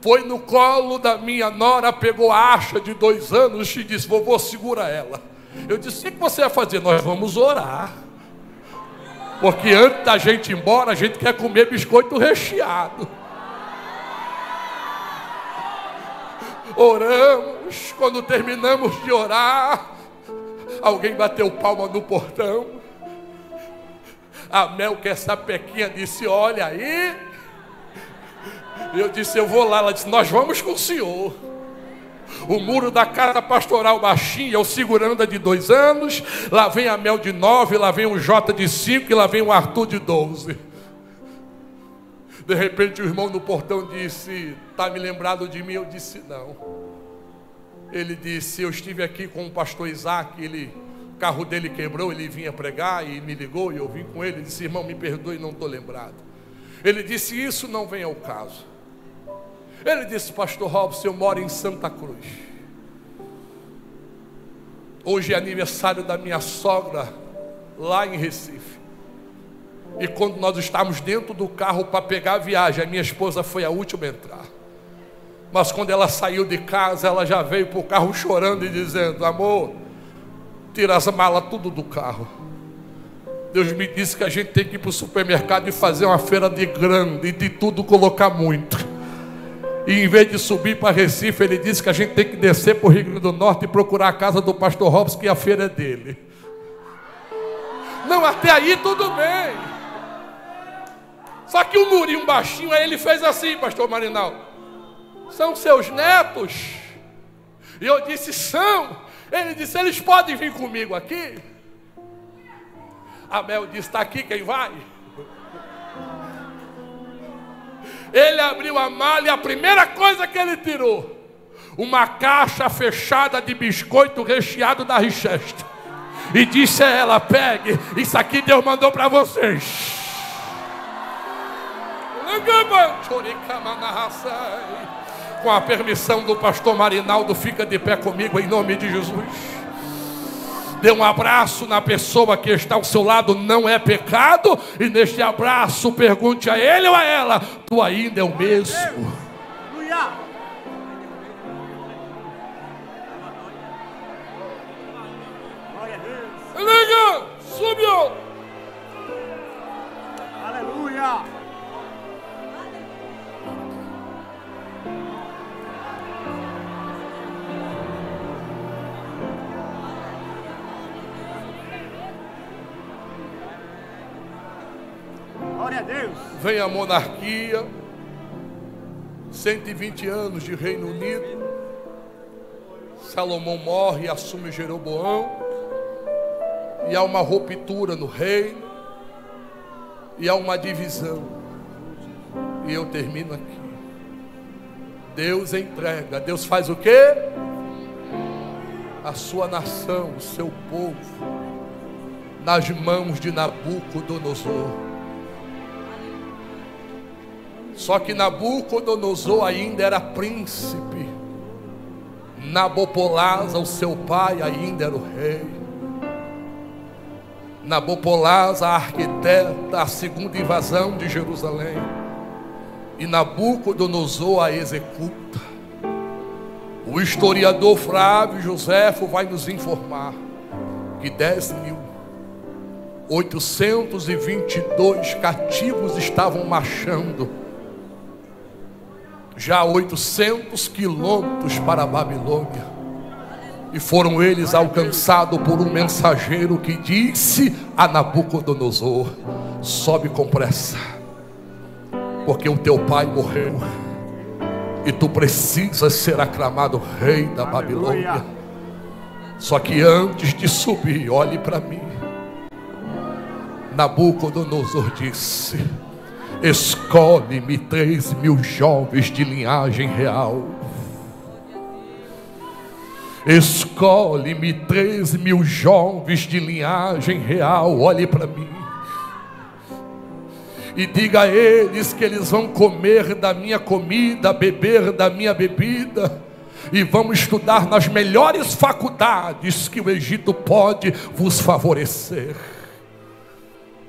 Foi no colo da minha nora, pegou a acha de dois anos e disse: Vovô, segura ela. Eu disse: O que você vai fazer? Nós vamos orar. Porque antes da gente ir embora, a gente quer comer biscoito recheado. Oramos, quando terminamos de orar, Alguém bateu palma no portão. A Mel, que é sapequinha, disse: Olha aí. Eu disse: Eu vou lá. Ela disse: Nós vamos com o senhor. O muro da casa pastoral baixinho, eu segurando de dois anos. Lá vem a Mel de nove, lá vem o J de cinco e lá vem o Arthur de doze. De repente o irmão no portão disse: Está me lembrado de mim? Eu disse: Não. Ele disse: Eu estive aqui com o pastor Isaac, ele, o carro dele quebrou, ele vinha pregar e me ligou e eu vim com ele. Ele disse: Irmão, me perdoe, não estou lembrado. Ele disse: Isso não vem ao caso. Ele disse: Pastor Robson, eu moro em Santa Cruz. Hoje é aniversário da minha sogra lá em Recife. E quando nós estávamos dentro do carro para pegar a viagem, a minha esposa foi a última a entrar. Mas quando ela saiu de casa, ela já veio para o carro chorando e dizendo: Amor, tira as malas tudo do carro. Deus me disse que a gente tem que ir para o supermercado e fazer uma feira de grande e de tudo colocar muito. E em vez de subir para Recife, ele disse que a gente tem que descer para o Rio Grande do Norte e procurar a casa do pastor Robson, que a feira é dele. Não, até aí tudo bem. Só que o murinho baixinho, aí ele fez assim, pastor Marinal são seus netos? E eu disse: são. Ele disse: eles podem vir comigo aqui? Abel disse: está aqui quem vai? Ele abriu a mala e a primeira coisa que ele tirou, uma caixa fechada de biscoito recheado da Richester. E disse a ela: pegue, isso aqui Deus mandou para vocês. Com a permissão do pastor Marinaldo, fica de pé comigo em nome de Jesus. Dê um abraço na pessoa que está ao seu lado, não é pecado. E neste abraço, pergunte a ele ou a ela: Tu ainda é o mesmo. Liga, subiu. Aleluia. Glória a Deus. Vem a monarquia, 120 anos de Reino Unido. Salomão morre e assume Jeroboão. E há uma ruptura no reino. E há uma divisão. E eu termino aqui. Deus entrega. Deus faz o quê? A sua nação, o seu povo, nas mãos de Nabucodonosor. Só que Nabucodonosor ainda era príncipe. Nabopolasa, o seu pai, ainda era o rei. Nabopolasa, arquiteta, a segunda invasão de Jerusalém. E Nabucodonosor a executa. O historiador Flávio Joséfo vai nos informar que 10 mil 822 cativos estavam marchando já 800 quilômetros para a Babilônia. E foram eles alcançados por um mensageiro que disse a Nabucodonosor: sobe com pressa, porque o teu pai morreu, e tu precisas ser aclamado rei da Babilônia. Só que antes de subir, olhe para mim. Nabucodonosor disse: Escolhe-me três mil jovens de linhagem real. Escolhe-me três mil jovens de linhagem real. Olhe para mim. E diga a eles que eles vão comer da minha comida, beber da minha bebida. E vão estudar nas melhores faculdades que o Egito pode vos favorecer.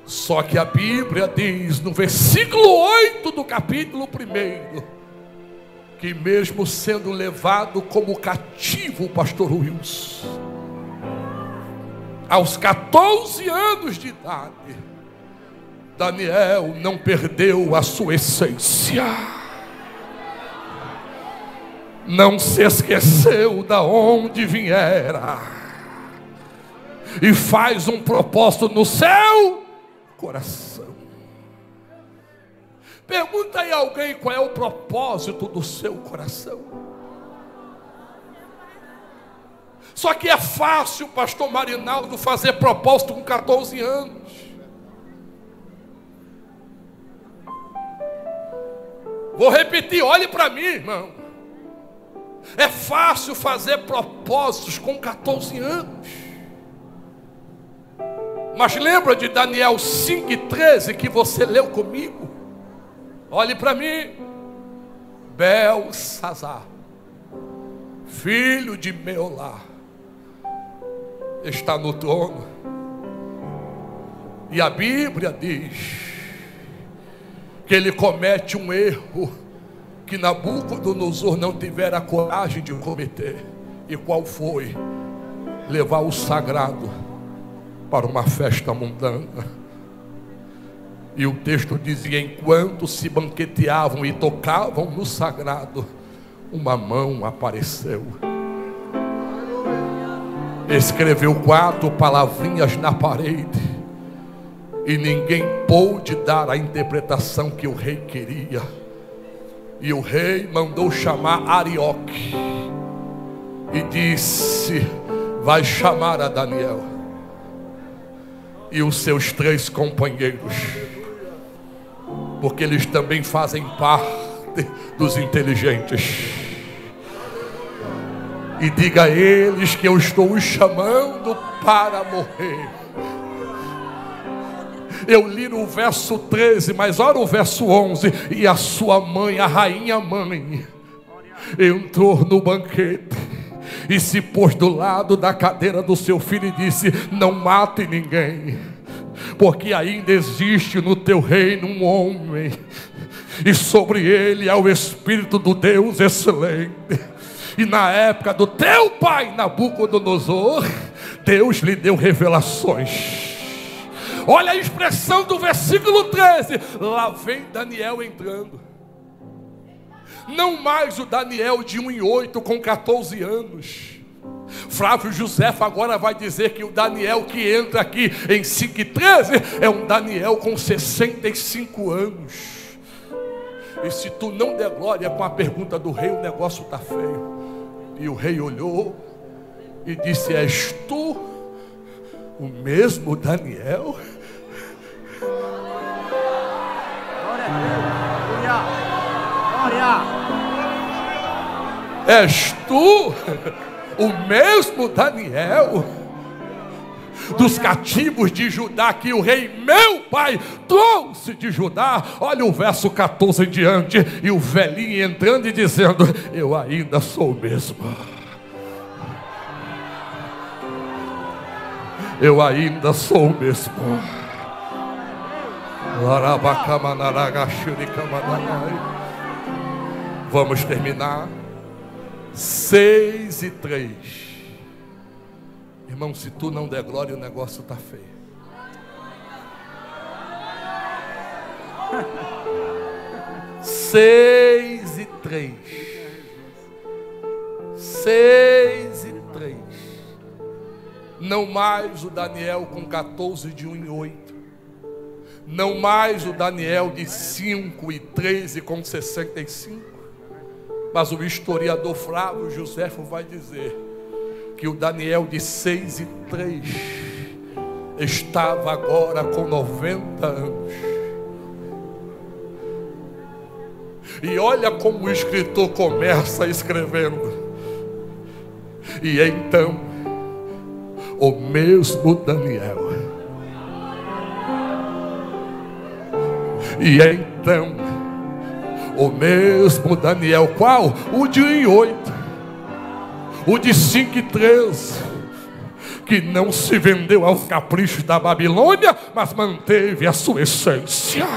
Só que a Bíblia diz no versículo 8 do capítulo 1 que, mesmo sendo levado como cativo, o pastor Wilson, aos 14 anos de idade, Daniel não perdeu a sua essência, não se esqueceu da onde viera, e faz um propósito no céu coração. Pergunta aí alguém qual é o propósito do seu coração. Só que é fácil, pastor Marinaldo, fazer propósito com 14 anos. Vou repetir, olhe para mim, irmão. É fácil fazer propósitos com 14 anos. Mas lembra de Daniel 5,13 que você leu comigo? Olhe para mim. Belsazar, filho de Meolá, está no trono. E a Bíblia diz que ele comete um erro que Nabucodonosor não tivera coragem de cometer. E qual foi? Levar o sagrado para uma festa mundana. E o texto dizia: enquanto se banqueteavam e tocavam no sagrado, uma mão apareceu. Escreveu quatro palavrinhas na parede. E ninguém pôde dar a interpretação que o rei queria. E o rei mandou chamar Arioque. E disse: Vai chamar a Daniel e os seus três companheiros. porque eles também fazem parte dos inteligentes. E diga a eles que eu estou os chamando para morrer. Eu li no verso 13, mas olha o verso 11. E a sua mãe, a rainha mãe, entrou no banquete e se pôs do lado da cadeira do seu filho e disse: Não mate ninguém, porque ainda existe no teu reino um homem, e sobre ele é o Espírito do Deus excelente. E na época do teu pai Nabucodonosor, Deus lhe deu revelações. Olha a expressão do versículo 13. Lá vem Daniel entrando. Não mais o Daniel de 1 em 8 com 14 anos. Flávio José agora vai dizer que o Daniel que entra aqui em 5 e 13 é um Daniel com 65 anos. E se tu não der glória com a pergunta do rei, o negócio está feio. E o rei olhou e disse: És tu o mesmo Daniel? Glória a Deus. Glória. Glória. És tu o mesmo Daniel? dos cativos de Judá que o rei meu pai trouxe de Judá. Olha o verso 14 em diante, e o velhinho entrando e dizendo: Eu ainda sou o mesmo. Eu ainda sou o mesmo. Vamos terminar. Seis e três. Irmão, se tu não der glória, o negócio está feio. Seis e três. Seis e três. Não mais o Daniel com 14 de 1 em 8 não mais o Daniel de 5 e 13 com 65, mas o historiador Flávio Joséfo vai dizer que o Daniel de 6 e 3 estava agora com 90 anos. E olha como o escritor começa escrevendo. E então, o mesmo Daniel E então, o mesmo Daniel, qual? O de 1 e 8, o de 5 e 13, que não se vendeu aos caprichos da Babilônia, mas manteve a sua essência.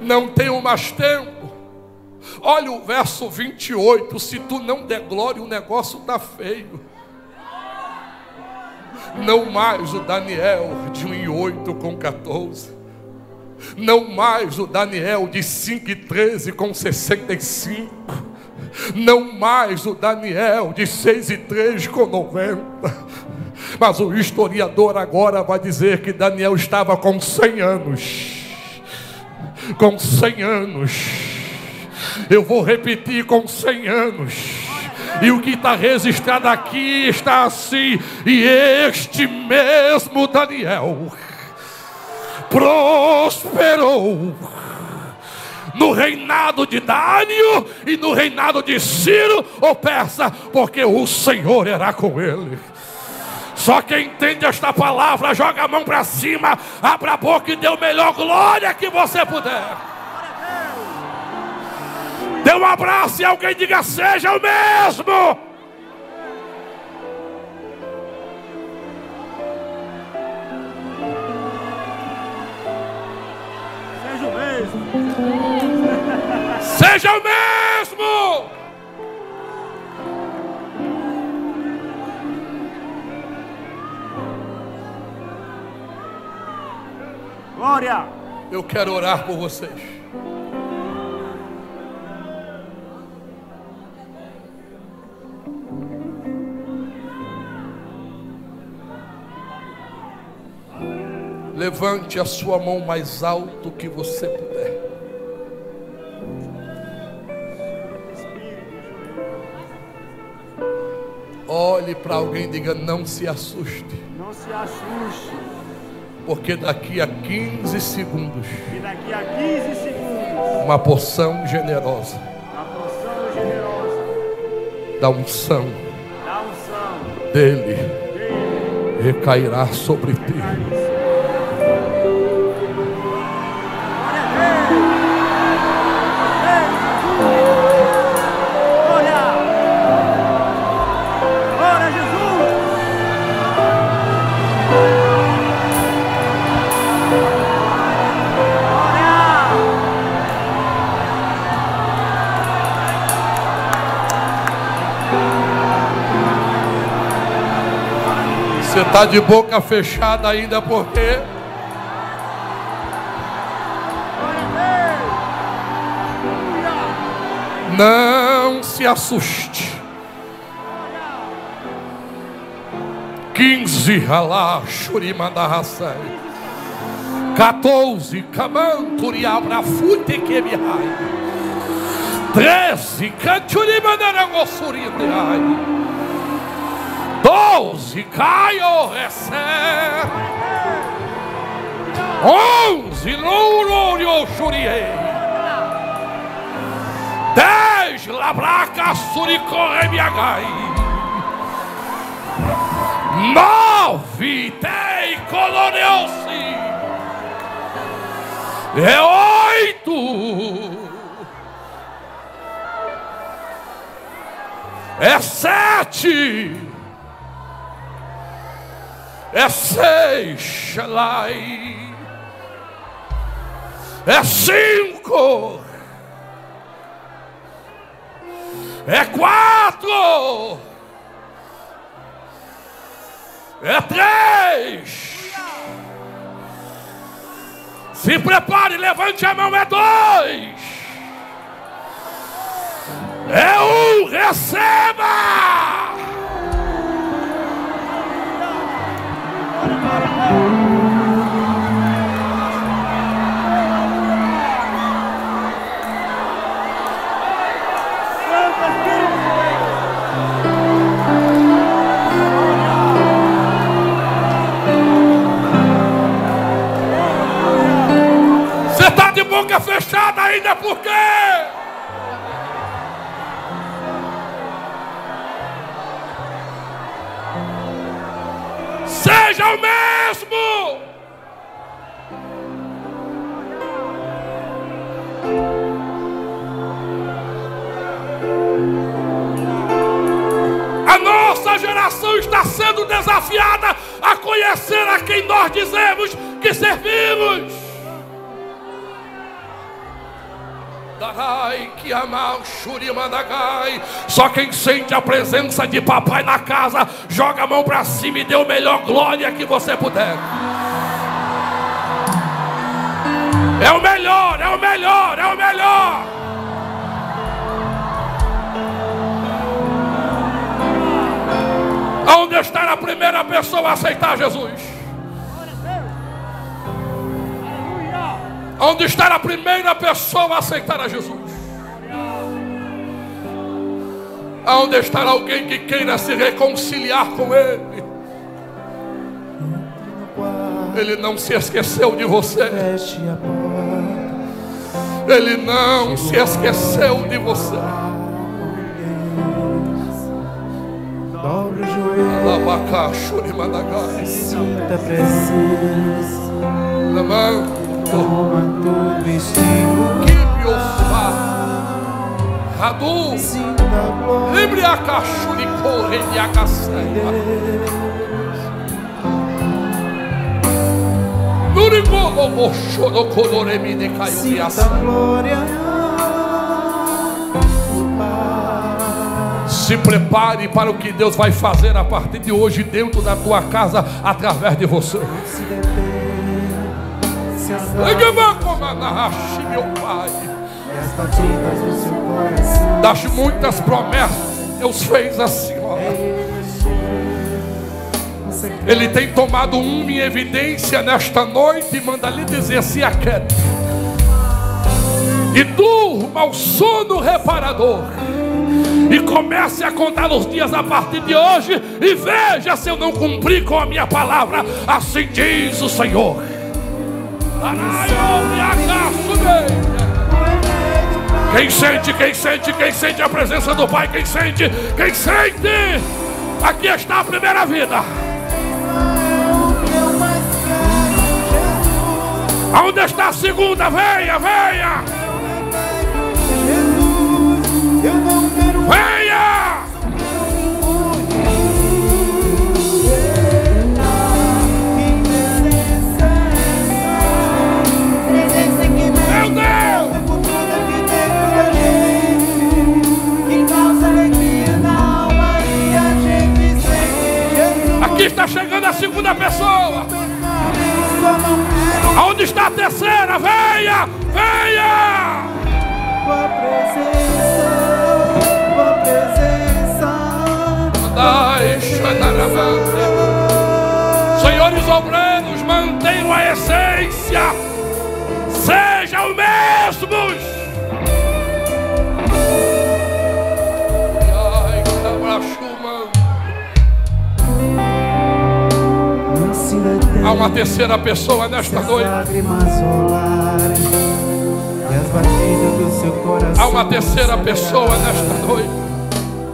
Não tenho mais tempo. Olha o verso 28. Se tu não der glória, o negócio está feio não mais o Daniel de 1 e 8 com 14, não mais o Daniel de 5 e 13 com 65, não mais o Daniel de 6 e 3 com 90, mas o historiador agora vai dizer que Daniel estava com 100 anos, com 100 anos, eu vou repetir com 100 anos, e o que está registrado aqui está assim. E este mesmo Daniel prosperou no reinado de Dânio e no reinado de Ciro ou Persa, porque o Senhor era com ele. Só quem entende esta palavra, joga a mão para cima, abra a boca e dê o melhor glória que você puder. Dê um abraço e alguém diga: seja o mesmo. Seja o mesmo. Seja o mesmo. Glória. Eu quero orar por vocês. Levante a sua mão mais alto que você puder. Olhe para alguém e diga: Não se assuste. Não se assuste. Porque daqui a 15 segundos. E daqui a 15 segundos. Uma porção generosa. Uma porção generosa. Da unção. Da unção. Dele. Dele. Recairá sobre ti. Está de boca fechada ainda porque. Não se assuste. 15 Halá Shurimandarasai. 14 Kamanturi Abrafute Kebihai. 13 Kanturimandarangosuriai doze, Caio recebe. Onze, Lourorio Xuriei. Dez, Labraca Suricorre Miagai. Nove, Tei Coloneusi. É oito. É sete é seis, lai, é cinco, é quatro, é três. Se prepare, levante a mão, é dois. É um, receba! Fechada ainda por quê? seja o mesmo. A nossa geração está sendo desafiada a conhecer a quem nós dizemos que servimos. Que amar Só quem sente a presença de papai na casa, joga a mão para cima e dê o melhor glória que você puder. É o melhor, é o melhor, é o melhor. Onde está a primeira pessoa a aceitar Jesus? Onde está a primeira pessoa a aceitar a Jesus? Onde estará alguém que queira se reconciliar com Ele? Ele não se esqueceu de você. Ele não se esqueceu de você. Dobre o joelho. Sinta a presença. Toma tudo e Kibiofá. Radu. Libre a cachuri corre e a caçaia. Nurigo o choro coloremi de caiu Se prepare para o que Deus vai fazer a partir de hoje dentro da tua casa através de você meu Pai. Das muitas promessas, Deus fez assim, ó. Ele tem tomado uma em evidência nesta noite e manda lhe dizer: se aquele. E durma o sono reparador. E comece a contar os dias a partir de hoje. E veja se eu não cumpri com a minha palavra. Assim diz o Senhor. Quem sente, quem sente, quem sente a presença do Pai, quem sente, quem sente, aqui está a primeira vida. Aonde está a segunda? Venha, venha. Há uma terceira pessoa nesta noite. Há uma terceira pessoa nesta noite.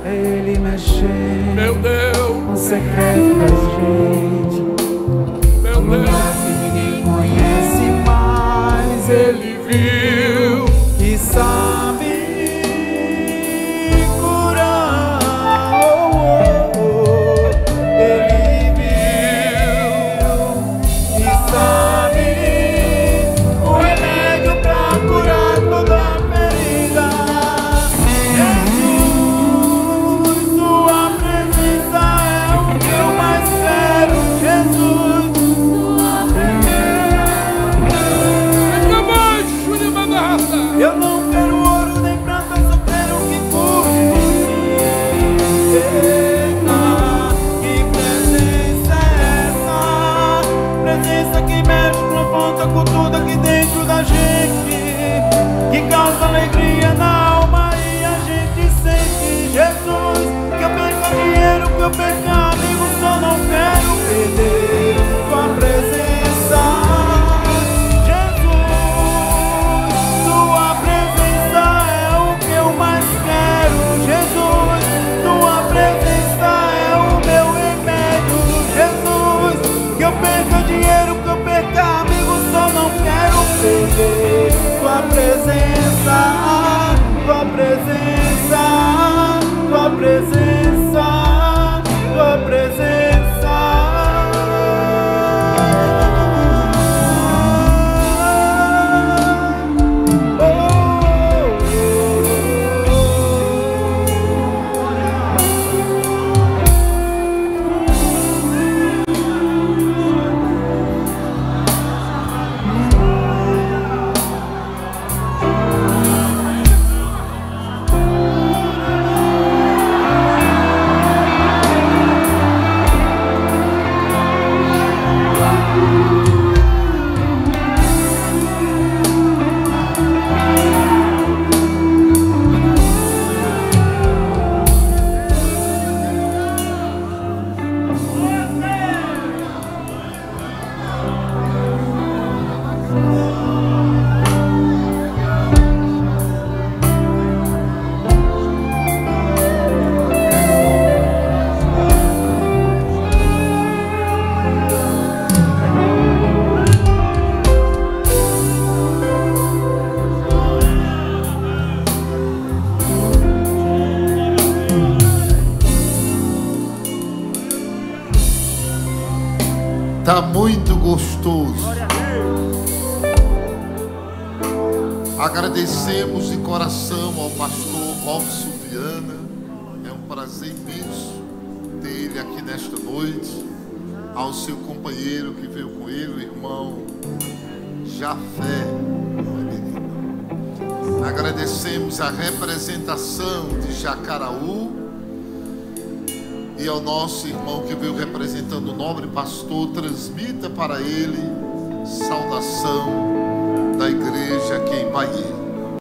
Ele mexeu. Meu Deus. O secreto da gente. Meu é Deus. ninguém conhece mais. Ele viu. E sabe. Because I agree. para ele, saudação da igreja aqui em Bahia.